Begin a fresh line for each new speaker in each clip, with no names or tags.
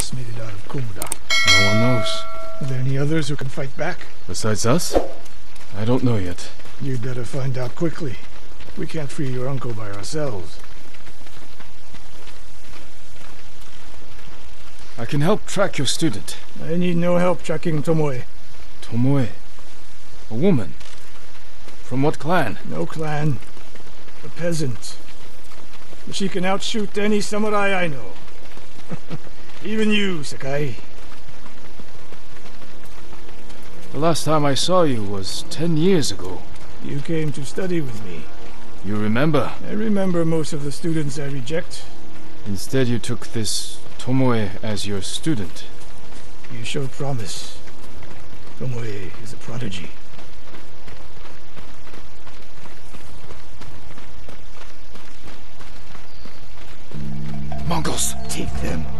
else made it out of?
No one knows.
Are there any others who can fight back?
Besides us? I don't know yet.
You'd better find out quickly. We can't free your uncle by ourselves.
I can help track your student.
I need no help tracking Tomoe.
Tomoe. A woman. From what clan?
No clan. A peasant. She can outshoot any samurai I know. Even you, Sakai.
The last time I saw you was ten years ago.
You came to study with me.
You remember?
I remember most of the students I reject.
Instead you took this Tomoe as your student.
You showed promise. Tomoe is a prodigy.
Mongols!
Take them.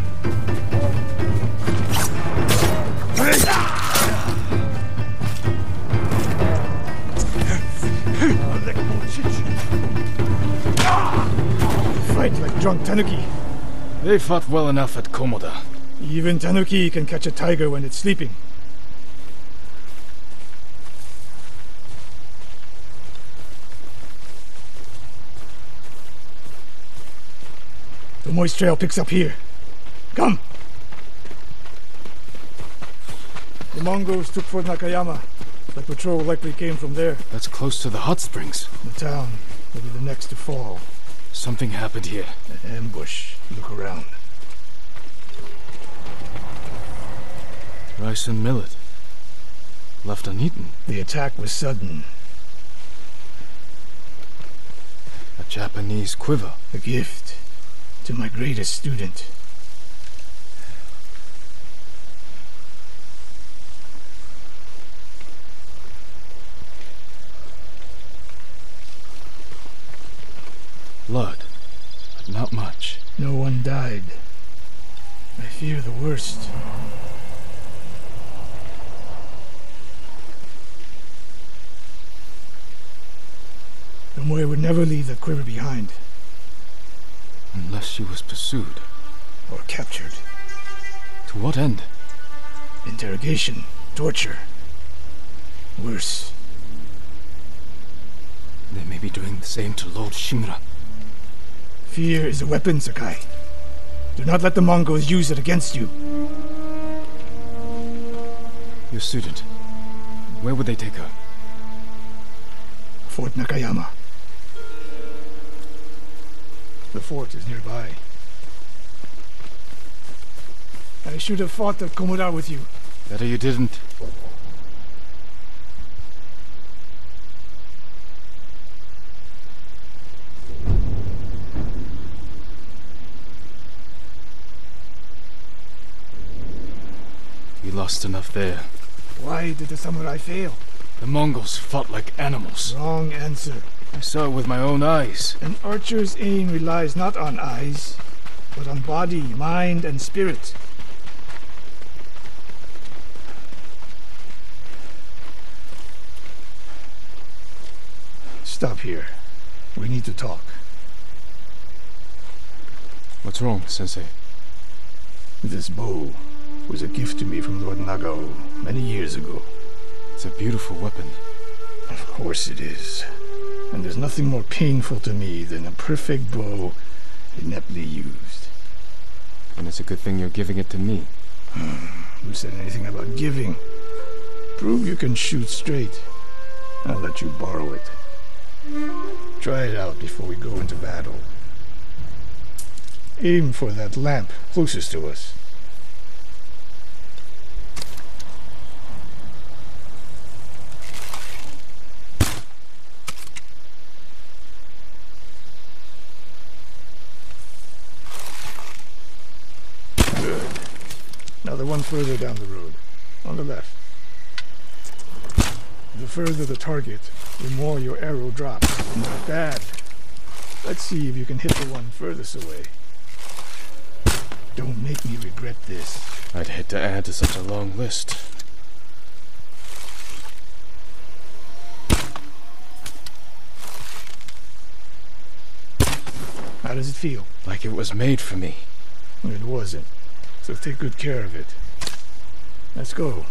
tanuki.
They fought well enough at Komoda.
Even tanuki can catch a tiger when it's sleeping. The moist trail picks up here. Come! The Mongols took Fort Nakayama. The patrol likely came from there.
That's close to the hot springs.
The town will be the next to fall.
Something happened here.
An ambush. Look around.
Rice and millet. Left uneaten.
The attack was sudden.
A Japanese quiver.
A gift to my greatest student.
Blood. But not much.
No one died. I fear the worst. Tomoe would never leave the quiver behind,
Unless she was pursued.
or captured.
To what end?
Interrogation, torture. Worse.
They may be doing the same to Lord Shimura.
Fear is a weapon, Sakai. Do not let the Mongols use it against you.
Your student. Where would they take her?
Fort Nakayama. The fort is nearby. I should have fought at Komoda with you.
Better you didn't. You lost enough there.
Why did the samurai fail?
The Mongols fought like animals.
Wrong answer.
I saw it with my own eyes.
An archer's aim relies not on eyes, but on body, mind, and spirit. Stop here. We need to talk.
What's wrong, Sensei?
This bow was a gift to me from Lord Nagao many years ago.
It's a beautiful weapon.
Of course it is. And there's nothing more painful to me than a perfect bow ineptly used.
And it's a good thing you're giving it to me. Hmm.
Who said anything about giving? Prove you can shoot straight. I'll let you borrow it. Try it out before we go into battle. Aim for that lamp closest to us. Good. Another one further down the road. On the left. The further the target, the more your arrow drops. Not bad. Let's see if you can hit the one furthest away. Don't make me regret this.
I'd hate to add to such a long list.
How does it feel?
Like it was made for me.
It wasn't. So take good care of it. Let's go.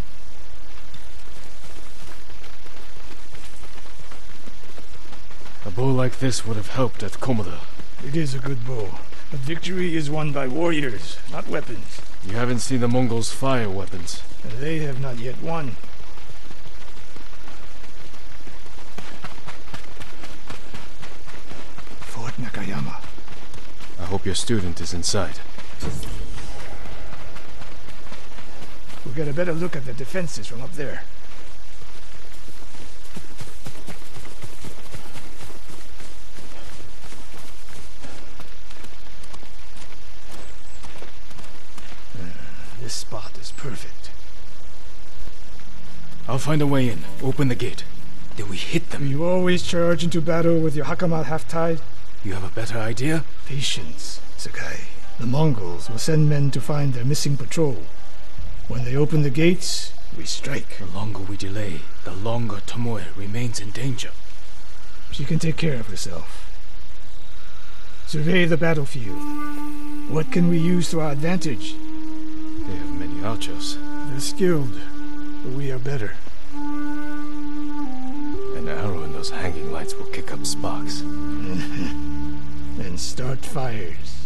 A bow like this would have helped at Komoda.
It is a good bow. But victory is won by warriors, not weapons.
You haven't seen the Mongols fire weapons.
They have not yet won. Fort Nakayama.
I hope your student is inside.
We'll get a better look at the defenses from up there. Uh, this spot is perfect.
I'll find a way in. Open the gate. Then we hit them.
You always charge into battle with your hakama half-tied?
You have a better idea?
Patience, Sakai. The Mongols will send men to find their missing patrol. When they open the gates, we strike.
The longer we delay, the longer Tomoe remains in danger.
She can take care of herself. Survey the battlefield. What can we use to our advantage?
They have many archers.
They're skilled, but we are better.
An arrow in those hanging lights will kick up sparks.
and start fires.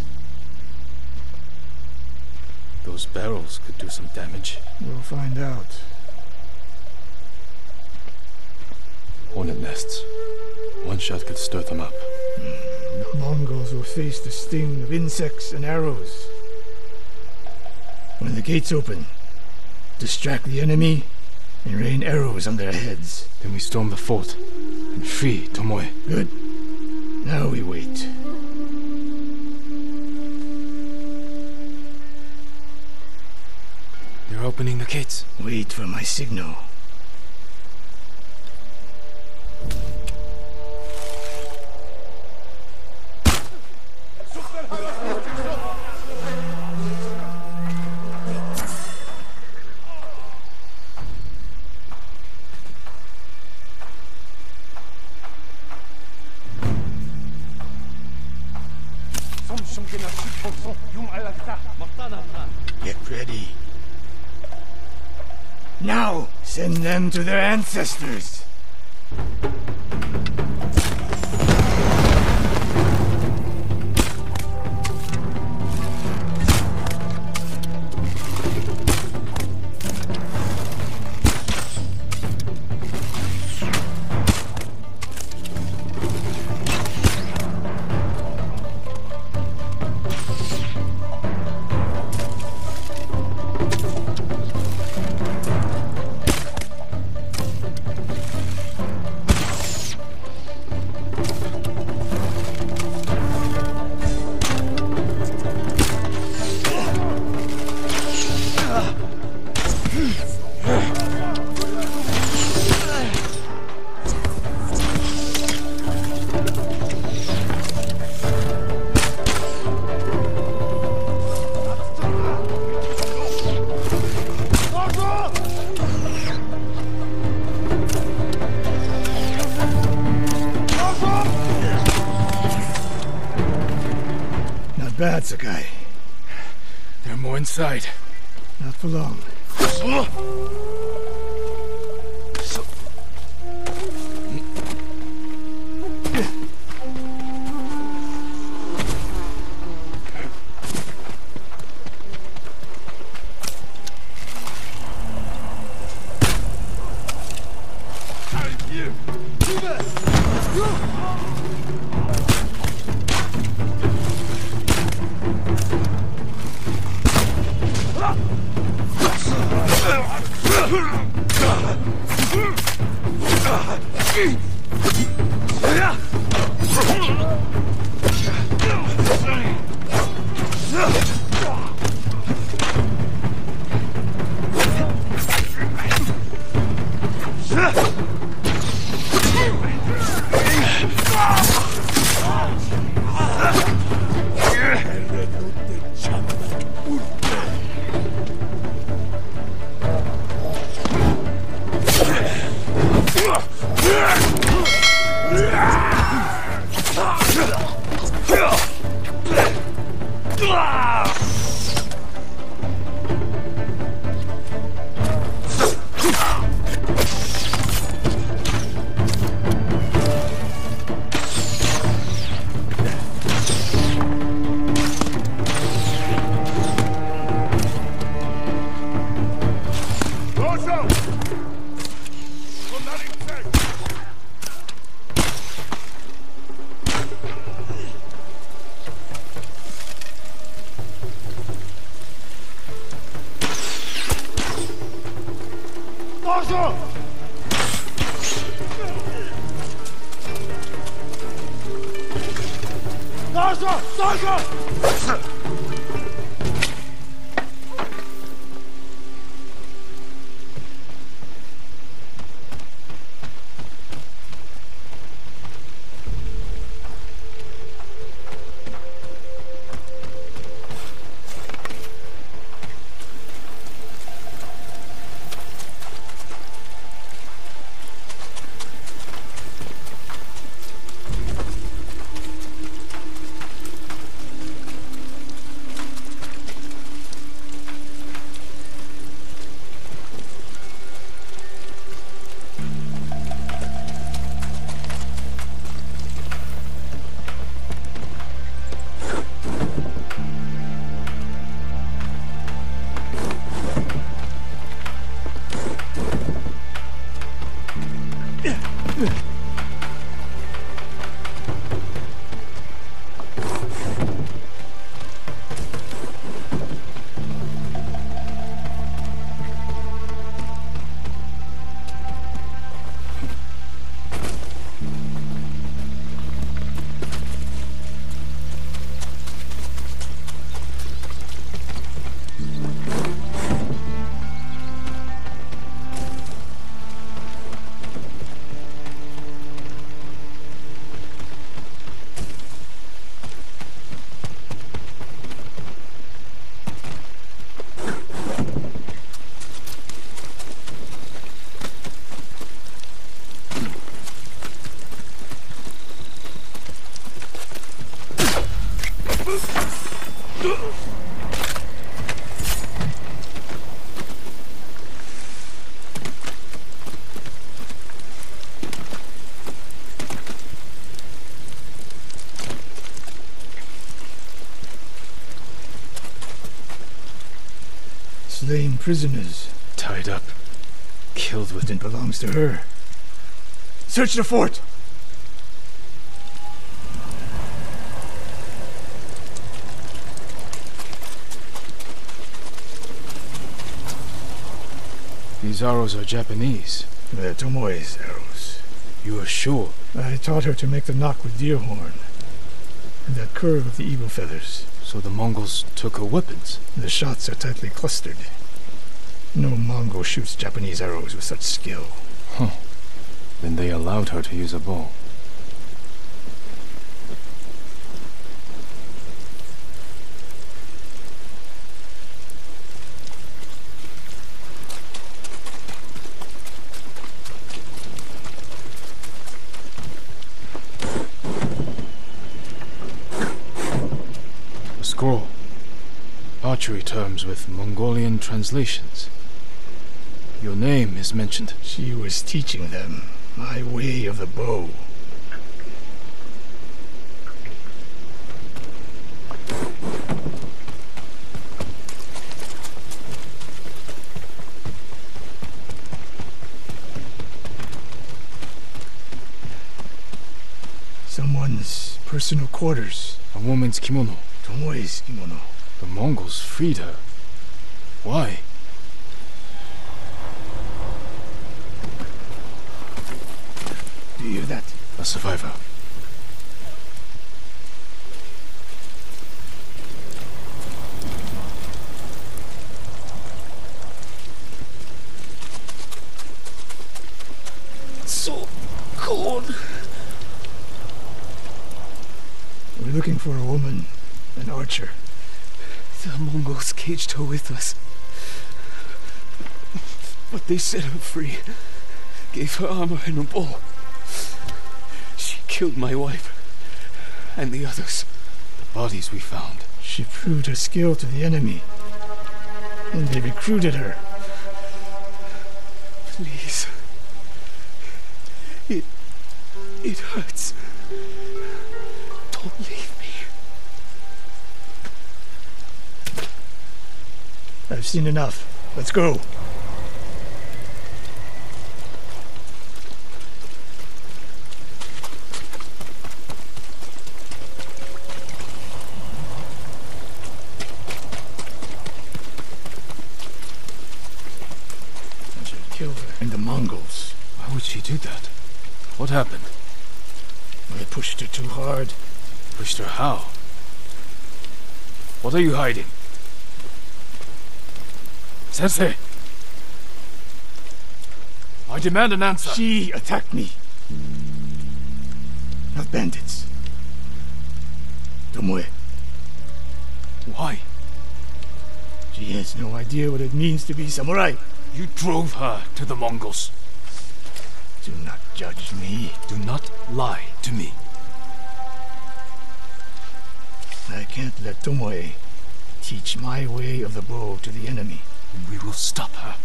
Those barrels could do some damage.
We'll find out.
Hornet nests. One shot could stir them up.
Hmm, the Mongols will face the sting of insects and arrows. When the gates open, distract the enemy and rain arrows on their heads.
Then we storm the fort and free Tomoe.
Good. Now we wait.
Opening the gates.
Wait for my signal. To their ancestors. Not bad, Sakai.
There are more inside.
Not for long.
Oh! 拿下，拿
下。Prisoners.
Tied up. Killed with
It belongs to her. Search the fort!
These arrows are Japanese.
They're Tomoe's arrows.
You are sure?
I taught her to make the nock with deer horn. And that curve of the eagle feathers.
So the Mongols took her weapons.
The shots are tightly clustered. No Mongol shoots Japanese arrows with such skill. Huh.
Then they allowed her to use a bow. A scroll. Archery terms with Mongolian translations. Your name is mentioned.
She was teaching them my way of the bow. Someone's personal quarters.
A woman's kimono.
Tomoe's kimono.
The Mongols freed her. Why?
Do you hear that?
A survivor.
So cold.
We're looking for a woman, an archer.
The Mongols caged her with us. But they set her free. Gave her armor and a bow. She killed my wife. And the others.
The bodies we found.
She proved her skill to the enemy. And they recruited her.
Please. It. It hurts. Don't leave me.
I've seen enough. Let's go. kill her and the Mongols.
Why would she do that? What happened?
I pushed her too hard.
Pushed her how? What are you hiding? Sensei! I demand an answer!
She attacked me. Not bandits. Tomoe.
Why?
She has no idea what it means to be samurai.
You drove her to the Mongols.
Do not judge me.
Do not lie to me.
I can't let Tomoe teach my way of the bow to the enemy.
We will stop her.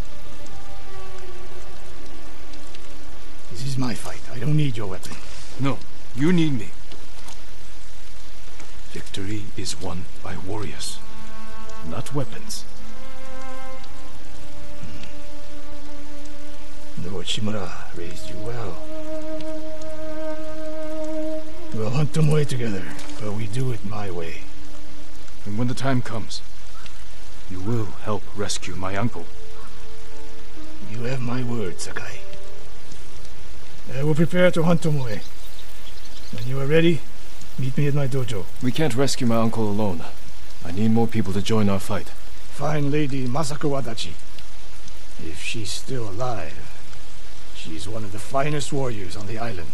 This is my fight. I don't need your weapon.
No, you need me. Victory is won by warriors, not weapons. Hmm.
Lord Shimura raised you well. We'll hunt Tomoe together, but we do it my way.
And when the time comes, you will help rescue my uncle.
You have my word, Sakai. I will prepare to hunt Tomoe. When you are ready, meet me at my dojo.
We can't rescue my uncle alone. I need more people to join our fight.
Find Lady Masako Adachi. If she's still alive, she's one of the finest warriors on the island.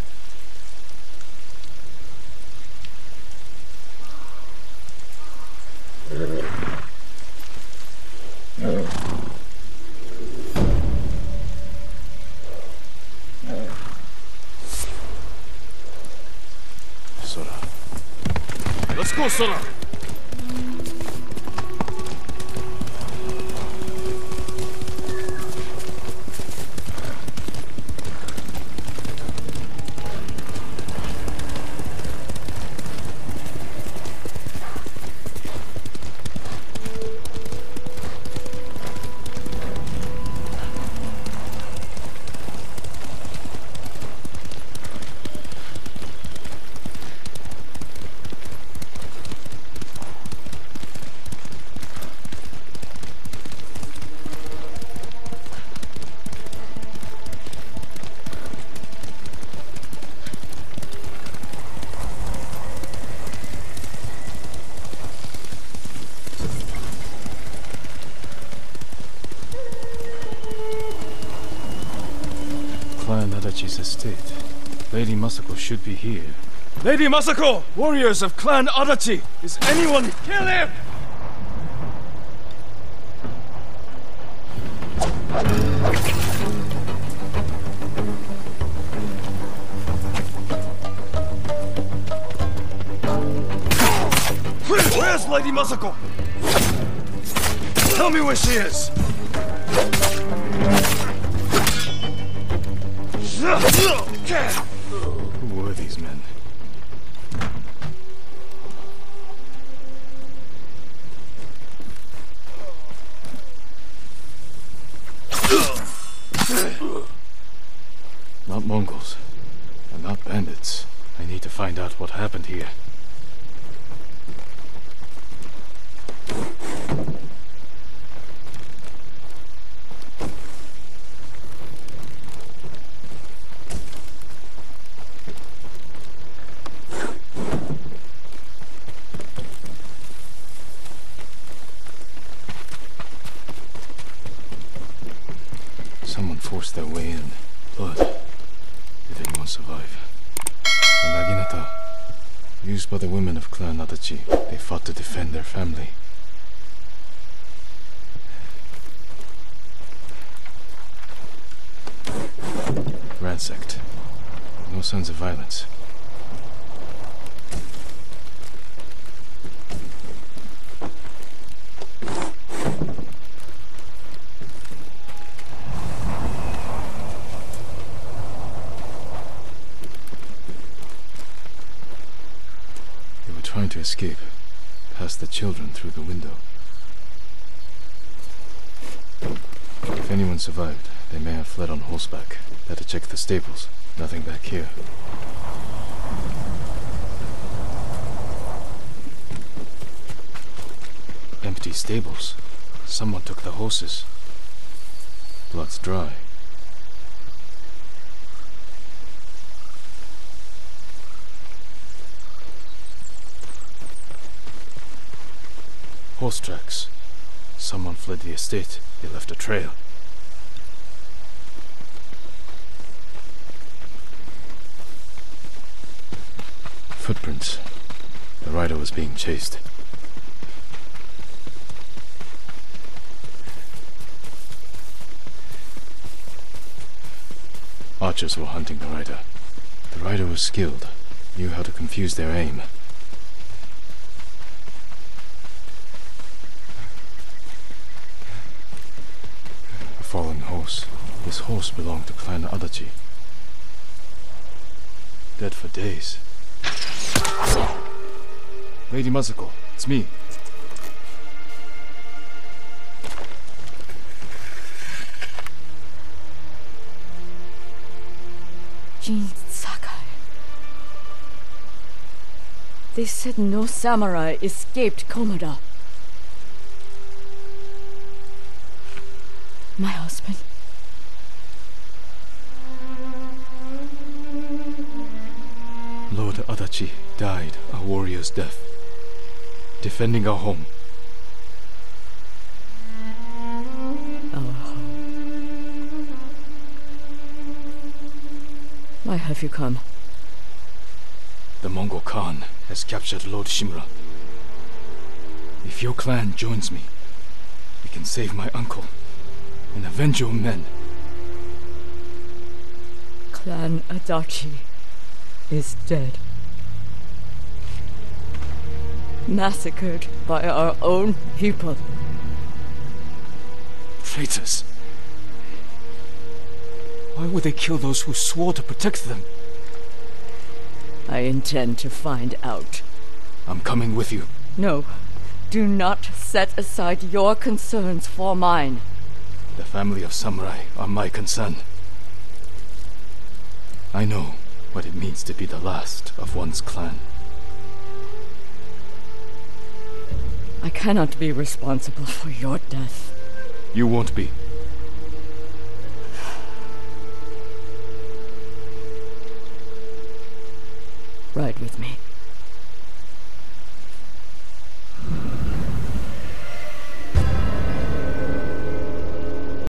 Let's go, Sora! Estate. Lady Masako should be here. Lady Masako! Warriors of Clan Adachi! Is anyone... Kill him! Where's Lady Masako? Tell me where she is! Who were these men? Not Mongols. And not bandits. I need to find out what happened here. Someone forced their way in. Blood. Did anyone survive? The Naginata. Used by the women of Clan Adachi. They fought to defend their family. Ransacked. No signs of violence. Escape, past the children through the window. If anyone survived, they may have fled on horseback. Better check the stables. Nothing back here. Empty stables. Someone took the horses. Blood's dry. Horse tracks. Someone fled the estate. They left a trail. Footprints. The rider was being chased. Archers were hunting the rider. The rider was skilled, knew how to confuse their aim. A fallen horse. This horse belonged to Clan Adachi. Dead for days. Lady Masako, it's me.
Jin Sakai. They said no samurai escaped Komoda. My husband.
Adachi died a warrior's death, defending our home.
Our home. Why have you come?
The Mongol Khan has captured Lord Shimura. If your clan joins me, we can save my uncle and avenge your men.
Clan Adachi is dead. Massacred by our own people.
Traitors! Why would they kill those who swore to protect them?
I intend to find out.
I'm coming with you.
No, do not set aside your concerns for mine.
The family of samurai are my concern. I know what it means to be the last of one's clan.
I cannot be responsible for your death.
You won't be.